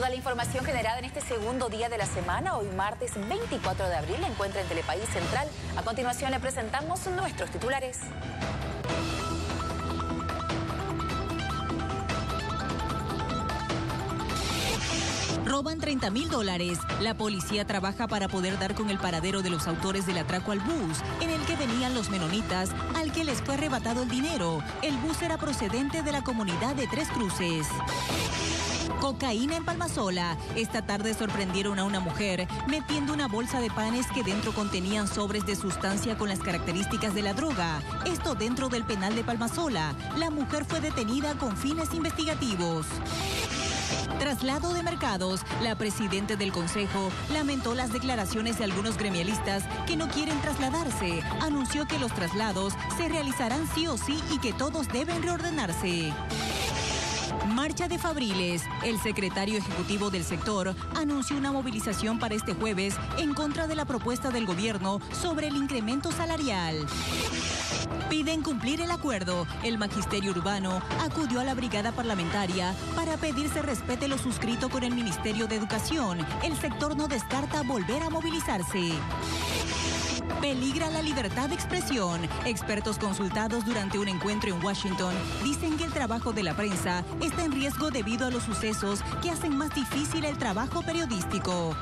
Toda la información generada en este segundo día de la semana, hoy martes 24 de abril, la encuentra en Telepaís Central. A continuación le presentamos nuestros titulares. Roban 30 mil dólares. La policía trabaja para poder dar con el paradero de los autores del atraco al bus en el que venían los menonitas al que les fue arrebatado el dinero. El bus era procedente de la comunidad de Tres Cruces. Cocaína en Palmasola. Esta tarde sorprendieron a una mujer metiendo una bolsa de panes que dentro contenían sobres de sustancia con las características de la droga. Esto dentro del penal de Palmasola. La mujer fue detenida con fines investigativos. Traslado de mercados. La presidenta del Consejo lamentó las declaraciones de algunos gremialistas que no quieren trasladarse. Anunció que los traslados se realizarán sí o sí y que todos deben reordenarse. Marcha de Fabriles. El secretario ejecutivo del sector anunció una movilización para este jueves en contra de la propuesta del gobierno sobre el incremento salarial. Piden cumplir el acuerdo. El magisterio urbano acudió a la brigada parlamentaria para pedir se respete lo suscrito con el Ministerio de Educación. El sector no descarta volver a movilizarse. Peligra la libertad de expresión. Expertos consultados durante un encuentro en Washington dicen que el trabajo de la prensa está en riesgo debido a los sucesos que hacen más difícil el trabajo periodístico.